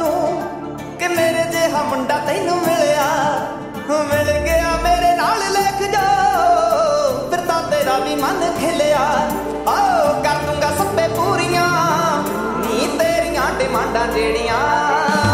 ਹੋ ਮੇਰੇ ਜਿਹਾ ਮੁੰਡਾ ਤੈਨੂੰ ਮਿਲਿਆ। ਮਿਲ ਗਿਆ ਮੇਰੇ ਨਾਲ ਲਿਖ ਜਾ, ਫਿਰ ਤਾਂ ਤੇਰਾ ਵੀ ਮਨ ਖਿਲਿਆ। ਆਓ ਕਰ ਦੂੰਗਾ ਸੱਪੇ ਪੂਰੀਆਂ, ਨੀ ਤੇਰੀਆਂ ਡਿਮਾਂਡਾਂ ਜਿਹੜੀਆਂ।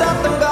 up